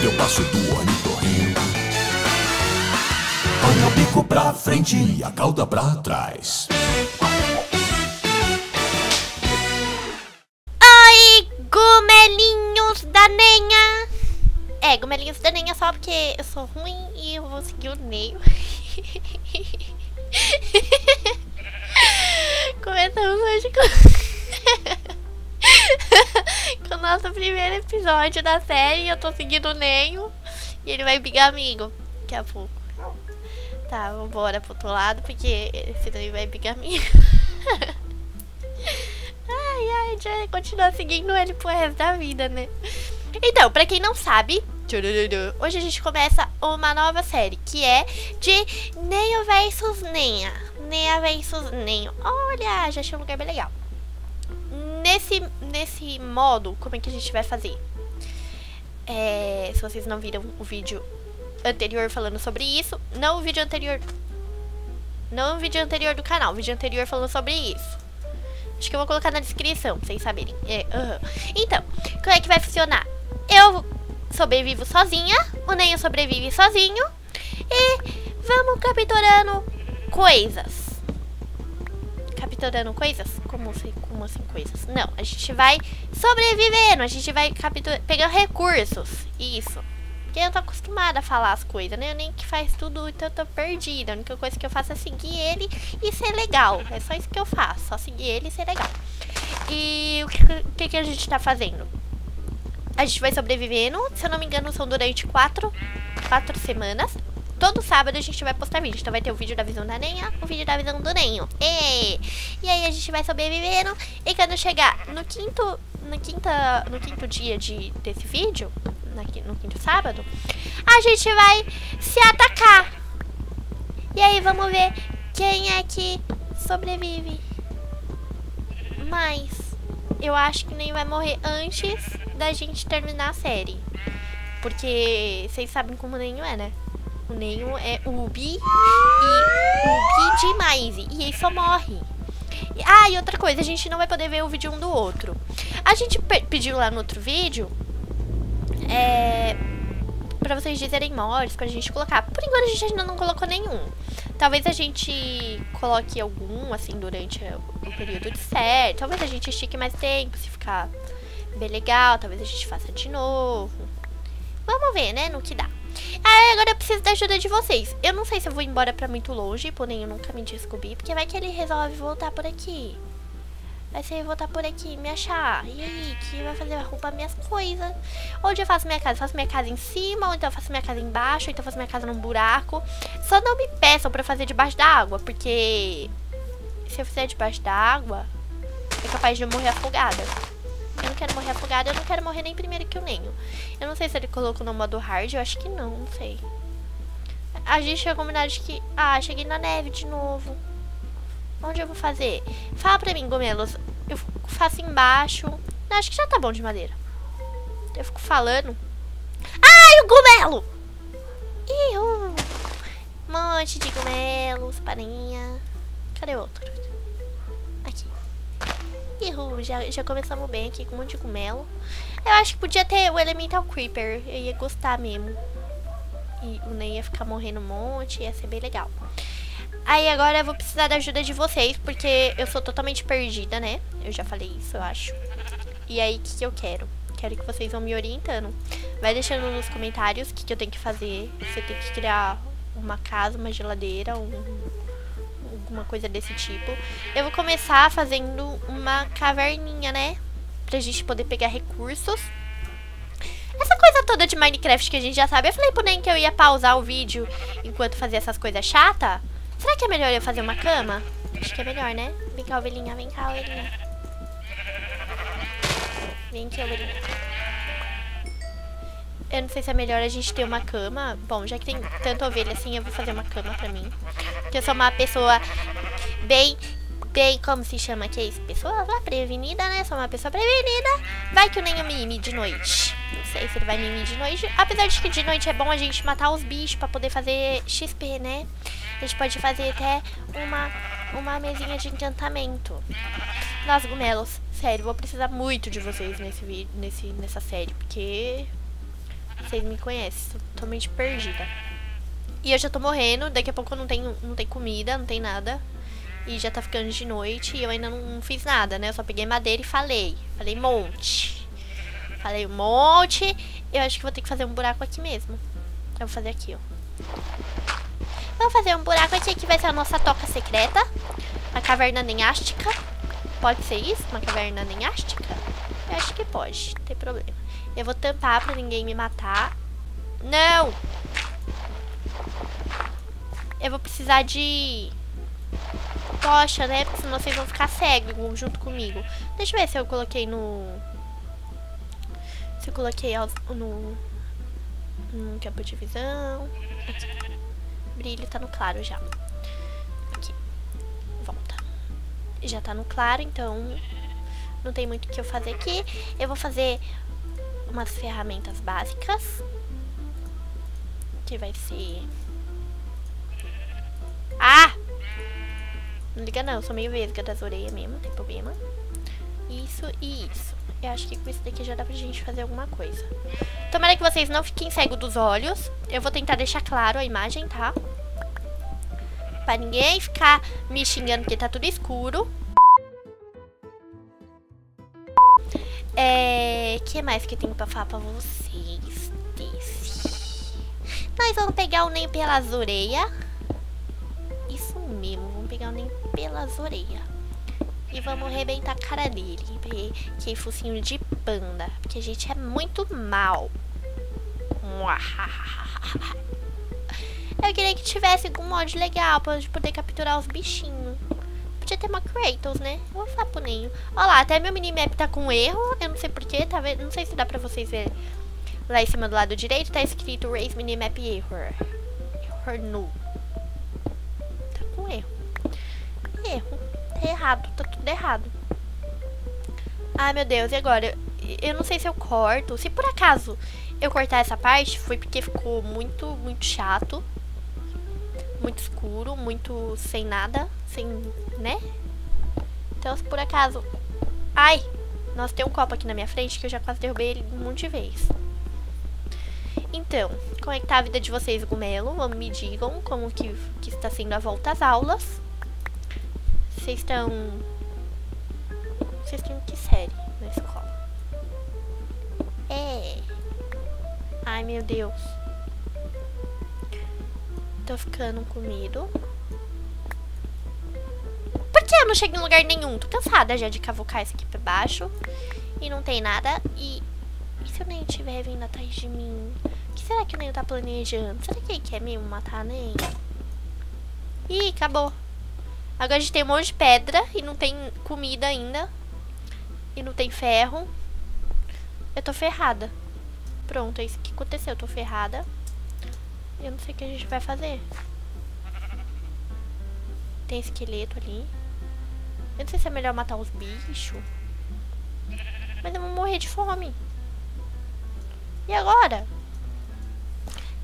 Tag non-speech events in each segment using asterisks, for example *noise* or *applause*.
Deu passo do ornitorrinco. Põe o bico pra frente e a cauda pra trás. Oi, gomelinhos da Nenha! É, gomelinhos da Nenha só porque eu sou ruim e eu vou seguir o Neio. *laughs* Começamos hoje com... *laughs* nosso primeiro episódio da série. Eu tô seguindo o Neio e ele vai brigar amigo daqui a pouco. Tá, vambora pro outro lado porque senão ele vai brigar amigo. *laughs* Ai, ai, a gente vai continuar seguindo ele pro resto da vida, né? Então, pra quem não sabe, hoje a gente começa uma nova série, que é de Neio versus Nenha. Neia versus Nenho. Olha, já achei um lugar bem legal. Nesse, nesse modo, como é que a gente vai fazer? É, se vocês não viram o vídeo anterior falando sobre isso, não o vídeo anterior... Não o vídeo anterior do canal, o vídeo anterior falando sobre isso. Acho que eu vou colocar na descrição, pra vocês saberem. É, Então, como é que vai funcionar? Eu sobrevivo sozinha, o Nenho sobrevive sozinho. E vamos capturando coisas. Capturando coisas? Como como assim coisas? Não, a gente vai sobrevivendo, a gente vai capturando, pegando recursos. Isso. Porque eu tô acostumada a falar as coisas, né? Eu nem que faz tudo, então eu tô perdida. A única coisa que eu faço é seguir ele e ser legal. É só isso que eu faço, só seguir ele e ser legal. E o que, que, que a gente tá fazendo? A gente vai sobrevivendo, se eu não me engano, são durante quatro, quatro semanas. Todo sábado a gente vai postar vídeo. Então vai ter o vídeo da visão da Nenha, o vídeo da visão do Nenho. E, e aí a gente vai sobrevivendo. E quando chegar no quinto, no, quinta, no quinto dia de, desse vídeo, no quinto sábado, a gente vai se atacar. E aí vamos ver quem é que sobrevive. Mas eu acho que nem vai morrer antes da gente terminar a série. Porque vocês sabem como Nenho é, né? O Nenho é Ubi e Ubi demais. E ele só morre. Ah, e outra coisa, a gente não vai poder ver o vídeo um do outro. A gente pediu lá no outro vídeo é, pra vocês dizerem mods, pra gente colocar. Por enquanto a gente ainda não colocou nenhum. Talvez a gente coloque algum, assim, durante o período de série. Talvez a gente estique mais tempo, se ficar bem legal. Talvez a gente faça de novo. Vamos ver, né, no que dá. Ah, agora eu preciso da ajuda de vocês. Eu não sei se eu vou embora pra muito longe, porém eu nunca me descobri, porque vai que ele resolve voltar por aqui. Vai ser voltar por aqui, me achar. E aí, que vai fazer roubar minhas coisas. Onde eu faço minha casa? Eu faço minha casa em cima, ou então eu faço minha casa embaixo, ou então eu faço minha casa num buraco. Só não me peçam pra fazer debaixo da água, porque se eu fizer debaixo da água, é capaz de eu morrer afogada. Eu não quero morrer afogada, eu não quero morrer nem primeiro que o Nenho. Eu não sei se ele colocou no modo hard, eu acho que não, não sei. A gente tinha combinado de que... Ah, cheguei na neve de novo. Onde eu vou fazer? Fala pra mim, gomelos. Eu faço embaixo. Não, acho que já tá bom de madeira. Eu fico falando. Ai, o gomelo! Ih, um monte de gomelos, parinha. Cadê o outro? Aqui. Ihu, já, já começamos bem aqui com um monte de gomelo. Eu acho que podia ter o Elemental Creeper. Eu ia gostar mesmo. E o Ney ia ficar morrendo um monte. Ia ser bem legal. Aí agora eu vou precisar da ajuda de vocês, porque eu sou totalmente perdida, né? Eu já falei isso, eu acho. E aí, o que, que eu quero? Quero que vocês vão me orientando. Vai deixando nos comentários o que, que eu tenho que fazer. Você tem que criar uma casa, uma geladeira, um, alguma coisa desse tipo. Eu vou começar fazendo uma caverninha, né? Pra gente poder pegar recursos. Essa coisa toda de Minecraft que a gente já sabe. Eu falei pro Nem que eu ia pausar o vídeo enquanto fazia essas coisas chatas. Será que é melhor eu fazer uma cama? Acho que é melhor, né? Vem cá, ovelhinha. Vem cá, ovelhinha. Vem aqui, ovelhinha. Eu não sei se é melhor a gente ter uma cama. Bom, já que tem tanta ovelha assim, eu vou fazer uma cama pra mim. Porque eu sou uma pessoa bem, bem, como se chama aqui? Pessoa lá, prevenida, né? Sou uma pessoa prevenida. Vai que eu nem mime de noite. Não sei se ele vai mimir de noite. Apesar de que de noite é bom a gente matar os bichos pra poder fazer XP, né? A gente pode fazer até uma, uma mesinha de encantamento. Nossa, Gumelos, sério, vou precisar muito de vocês nesse vídeo, nesse, nessa série, porque Vocês me conhecem, tô totalmente perdida. E eu já tô morrendo, daqui a pouco não tem, não tem comida, não tem nada. E já tá ficando de noite e eu ainda não, não fiz nada, né? Eu só peguei madeira e falei. Falei monte. Falei um monte. Eu acho que vou ter que fazer um buraco aqui mesmo. Eu vou fazer aqui, ó. Vamos fazer um buraco aqui que vai ser a nossa toca secreta. Uma caverna nenástica. Pode ser isso? Uma caverna nenástica? Eu acho que pode, não tem problema. Eu vou tampar pra ninguém me matar. Não! Eu vou precisar de tocha, né? Porque senão vocês vão ficar cegos junto comigo. Deixa eu ver se eu coloquei no... Se eu coloquei no... No campo de visão. Aqui. Brilho tá no claro já. Aqui. Volta. Já tá no claro, então... Não tem muito o que eu fazer aqui. Eu vou fazer umas ferramentas básicas. Que vai ser... Ah! Não liga não, eu sou meio vesga das orelhas mesmo, não tem problema. Isso e isso. Eu acho que com isso daqui já dá pra gente fazer alguma coisa. Tomara que vocês não fiquem cegos dos olhos. Eu vou tentar deixar claro a imagem, tá? Pra ninguém ficar me xingando porque tá tudo escuro. É... que mais que eu tenho pra falar pra vocês? Desse. Nós vamos pegar o nem pelas orelhas. Isso mesmo, vamos pegar o nem pelas orelhas. E vamos arrebentar a cara dele. Que é focinho de panda. Porque a gente é muito mal. Eu queria que tivesse algum mod legal pra gente poder capturar os bichinhos podia ter uma Kratos, né? Pro Ninho. Olha lá, até meu minimap tá com erro. Eu não sei porquê, tá vendo? Não sei se dá pra vocês verem. Lá em cima do lado direito tá escrito Raise Minimap Error. Error null. Tá com erro. Erro. Tá errado, tá tudo errado. Ai, meu Deus, e agora? Eu não sei se eu corto. Se por acaso eu cortar essa parte, foi porque ficou muito, muito chato muito escuro, muito sem nada, sem, né? Então, se por acaso... Ai! Nossa, tem um copo aqui na minha frente que eu já quase derrubei ele um monte de vez. Então, como é que tá a vida de vocês, Gumelo? Me digam como que, que está sendo a volta às aulas. Vocês estão... Vocês em que série na escola? É... Ai, meu Deus. Tô ficando com medo. Por que eu não chego em lugar nenhum? Tô cansada já de cavucar isso aqui pra baixo. E não tem nada. E, e se o Nen estiver vindo atrás de mim? O que será que o Nen tá planejando? Será que ele quer mesmo matar a Nen? Ih, acabou. Agora a gente tem um monte de pedra e não tem comida ainda. E não tem ferro. Eu tô ferrada. Pronto, é isso que aconteceu. Eu tô ferrada. Eu não sei o que a gente vai fazer. Tem esqueleto ali. Eu não sei se é melhor matar os bichos. Mas eu vou morrer de fome. E agora?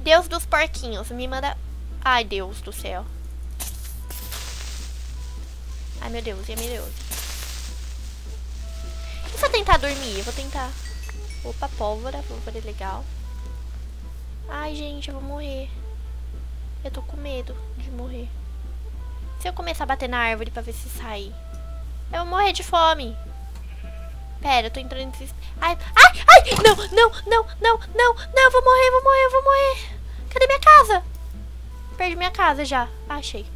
Deus dos porquinhos, me manda... Ai, Deus do céu. Ai, meu Deus, e meu Deus. E eu tentar dormir? Eu vou tentar. Opa, pólvora, pólvora é legal. Ai, gente, eu vou morrer. Eu tô com medo de morrer. Se eu começar a bater na árvore pra ver se sai, eu vou morrer de fome. Pera, eu tô entrando em desespero. Ai, ai, ai! Não, não, não, não, não, não, eu vou morrer, vou morrer, vou morrer. Cadê minha casa? Perdi minha casa já. achei.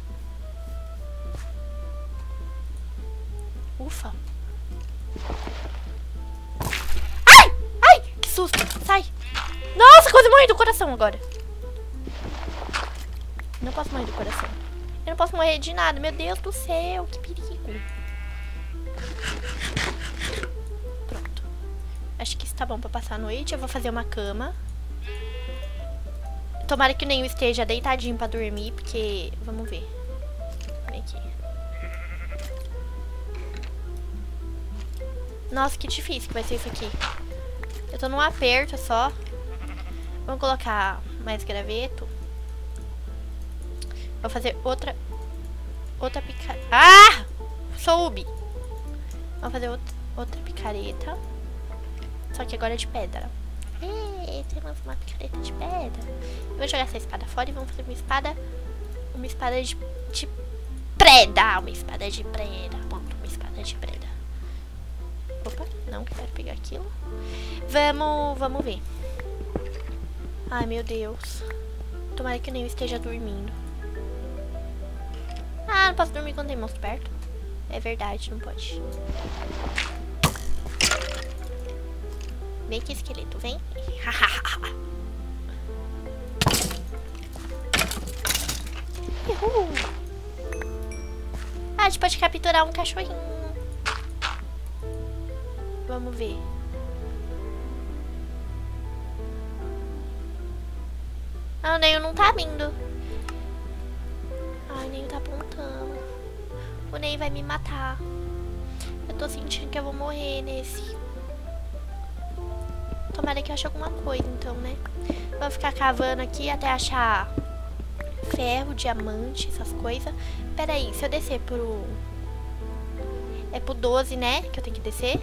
Ufa. Ai! Ai! Que susto! Sai! Nossa, quase morri do coração agora. Não posso morrer do coração. Eu não posso morrer de nada. Meu Deus do céu, que perigo. Pronto. Acho que isso tá bom pra passar a noite. Eu vou fazer uma cama. Tomara que o Nenhum esteja deitadinho pra dormir, porque... Vamos ver. Vem aqui. Nossa, que difícil que vai ser isso aqui. Eu tô num aperto só. Vamos colocar mais graveto. Vou fazer outra... Outra picareta. Ah! Soube! Vamos fazer outra, outra picareta. Só que agora é de pedra. Ê, temos uma picareta de pedra. Eu vou jogar essa espada fora e vamos fazer uma espada. Uma espada de, de preda. Uma espada de preda. Pronto, uma espada de preda. Opa, não quero pegar aquilo. Vamos, vamos ver. Ai, meu Deus. Tomara que nem eu esteja dormindo. Ah, não posso dormir quando tem monstro perto. É verdade, não pode. Vem aqui, esqueleto, vem. *laughs* Uhul. Ah, a gente pode capturar um cachorrinho. Vamos ver. Ah, o Neil não tá vindo. Ai, o Neil tá apontando. O Ney vai me matar. Eu tô sentindo que eu vou morrer nesse. Tomara que eu ache alguma coisa, então, né? Vou ficar cavando aqui até achar ferro, diamante, essas coisas. Pera aí, se eu descer pro... É pro 12, né? Que eu tenho que descer.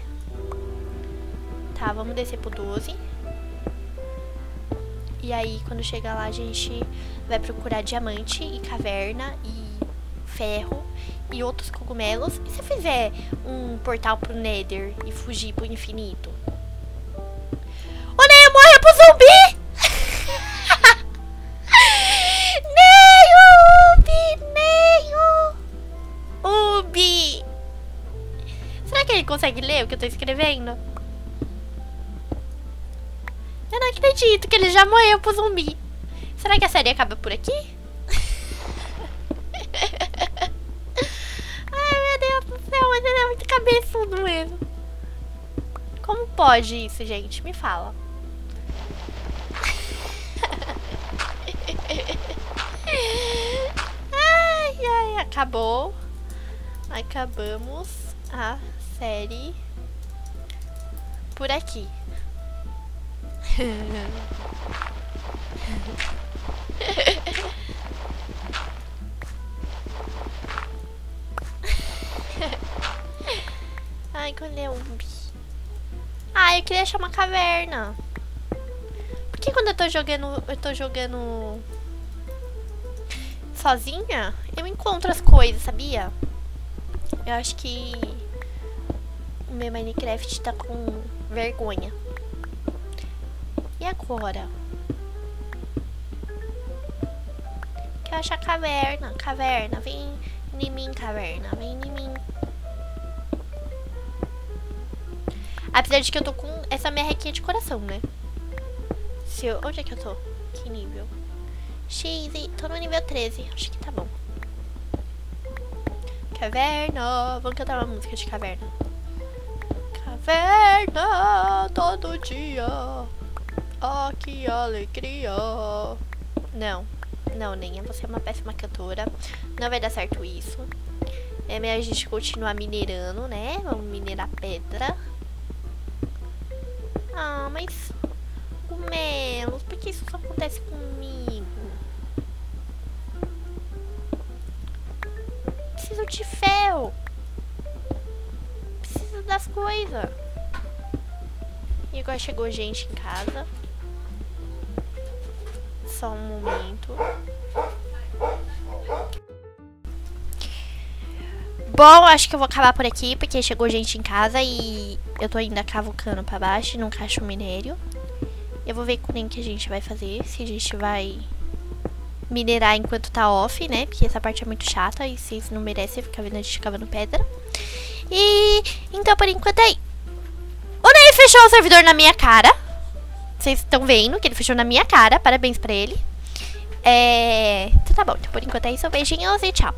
Tá, vamos descer pro 12. E aí, quando chegar lá, a gente vai procurar diamante e caverna e ferro e outros cogumelos. E se eu fizer um portal pro Nether e fugir pro infinito? O Neio morre pro zumbi! *laughs* Neio! Neio! Ubi! Será que ele consegue ler o que eu tô escrevendo? Eu não acredito que ele já morreu pro zumbi. Será que a série acaba por aqui? *laughs* mas ele é muito cabeçudo mesmo. Como pode isso, gente? Me fala. *laughs* ai, ai, acabou. Acabamos a série por aqui. *laughs* Ai, cadê é Ah, eu queria achar uma caverna. Por que quando eu tô jogando... Eu tô jogando... Sozinha, eu encontro as coisas, sabia? Eu acho que... O meu Minecraft tá com vergonha. E agora? Quero achar caverna. Caverna, vem em mim, caverna. Vem em mim. Apesar de que eu tô com essa merrequinha de coração, né? Se eu... Onde é que eu tô? Que nível? X, tô no nível 13. Acho que tá bom. Caverna. Vamos cantar uma música de caverna. Caverna, todo dia. Oh, que alegria. Não. Não, Nenha, você é uma péssima cantora. Não vai dar certo isso. É melhor a gente continuar minerando, né? Vamos minerar pedra. Ah, mas... Melos, por que isso só acontece comigo? Preciso de ferro. Preciso das coisas. E agora chegou gente em casa. Só um momento. Bom, acho que eu vou acabar por aqui, porque chegou gente em casa e eu tô ainda cavucando pra baixo, não cacho minério. Eu vou ver com quem que a gente vai fazer, se a gente vai minerar enquanto tá off, né? Porque essa parte é muito chata e vocês não merecem ficar vendo a gente cavando pedra. E então por enquanto é aí. O Ney fechou o servidor na minha cara. Vocês estão vendo que ele fechou na minha cara. Parabéns pra ele. É... Então tá bom. Então por enquanto é isso. Beijinhos e tchau.